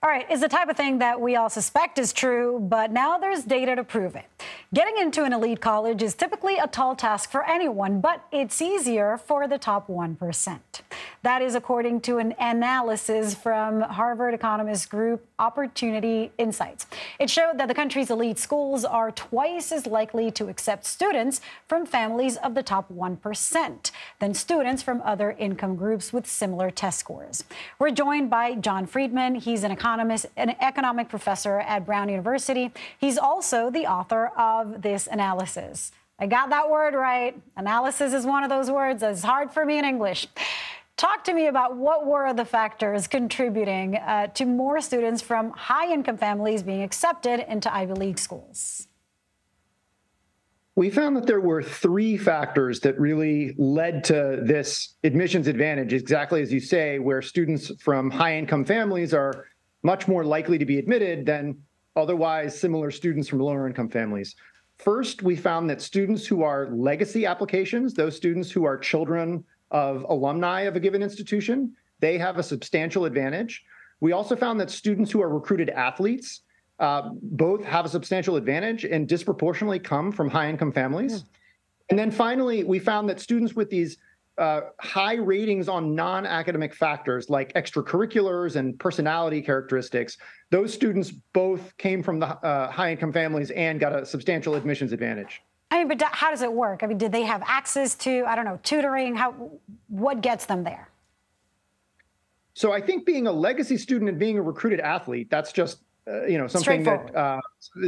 All right, is the type of thing that we all suspect is true, but now there's data to prove it. Getting into an elite college is typically a tall task for anyone, but it's easier for the top 1%. That is according to an analysis from Harvard economist group Opportunity Insights. It showed that the country's elite schools are twice as likely to accept students from families of the top 1% than students from other income groups with similar test scores. We're joined by John Friedman. He's an economist, an economic professor at Brown University. He's also the author of this analysis. I got that word right. Analysis is one of those words that's hard for me in English. Talk to me about what were the factors contributing uh, to more students from high income families being accepted into Ivy League schools. We found that there were three factors that really led to this admissions advantage, exactly as you say, where students from high income families are much more likely to be admitted than otherwise similar students from lower income families. First, we found that students who are legacy applications, those students who are children of alumni of a given institution, they have a substantial advantage. We also found that students who are recruited athletes uh, both have a substantial advantage and disproportionately come from high income families. Yeah. And then finally, we found that students with these uh, high ratings on non academic factors like extracurriculars and personality characteristics, those students both came from the uh, high income families and got a substantial admissions advantage. I mean, but how does it work? I mean, did they have access to, I don't know, tutoring? How, what gets them there? So I think being a legacy student and being a recruited athlete, that's just, uh, you know, something that uh,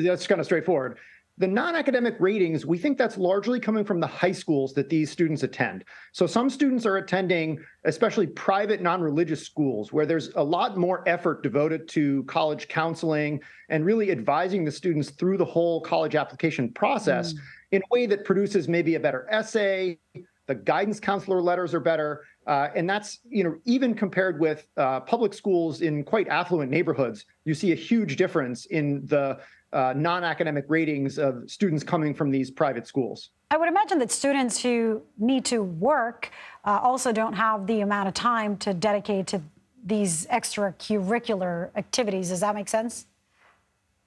that's kind of straightforward. The non-academic ratings, we think that's largely coming from the high schools that these students attend. So some students are attending especially private non-religious schools where there's a lot more effort devoted to college counseling and really advising the students through the whole college application process. Mm in a way that produces maybe a better essay. The guidance counselor letters are better. Uh, and that's, you know, even compared with uh, public schools in quite affluent neighborhoods, you see a huge difference in the uh, non academic ratings of students coming from these private schools. I would imagine that students who need to work uh, also don't have the amount of time to dedicate to these extracurricular activities. Does that make sense?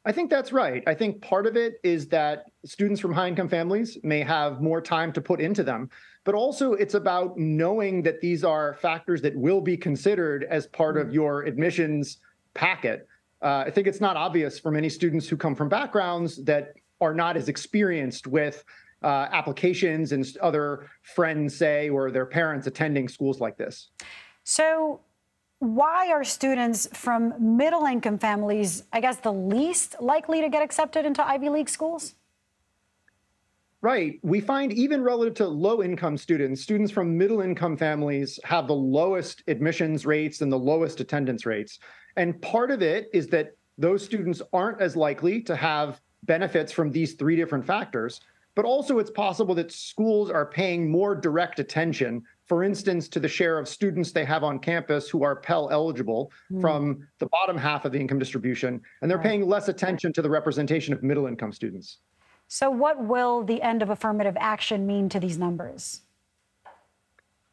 I think that's right. I think part of it is that students from high income families may have more time to put into them, but also it's about knowing that these are factors that will be considered as part of mm. your admissions packet. Uh, I think it's not obvious for many students who come from backgrounds that are not as experienced with uh, applications and other friends say or their parents attending schools like this. So why are students from middle income families, I guess, the least likely to get accepted into Ivy League schools? Right. We find even relative to low income students, students from middle income families have the lowest admissions rates and the lowest attendance rates. And part of it is that those students aren't as likely to have benefits from these three different factors. But also, it's possible that schools are paying more direct attention for instance, to the share of students they have on campus who are Pell eligible mm. from the bottom half of the income distribution, and they're right. paying less attention to the representation of middle income students. So, what will the end of affirmative action mean to these numbers?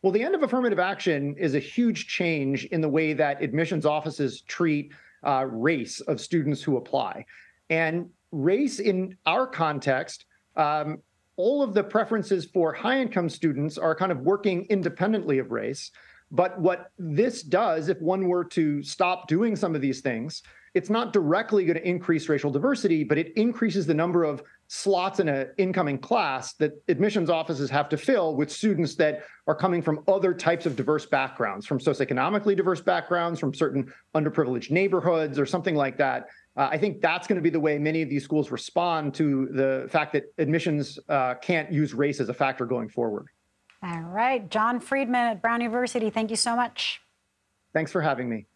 Well, the end of affirmative action is a huge change in the way that admissions offices treat uh, race of students who apply. And race in our context um, all of the preferences for high income students are kind of working independently of race. But what this does, if one were to stop doing some of these things, it's not directly going to increase racial diversity, but it increases the number of slots in an incoming class that admissions offices have to fill with students that are coming from other types of diverse backgrounds, from socioeconomically diverse backgrounds, from certain underprivileged neighborhoods, or something like that. Uh, I think that's going to be the way many of these schools respond to the fact that admissions uh, can't use race as a factor going forward. All right. John Friedman at Brown University, thank you so much. Thanks for having me.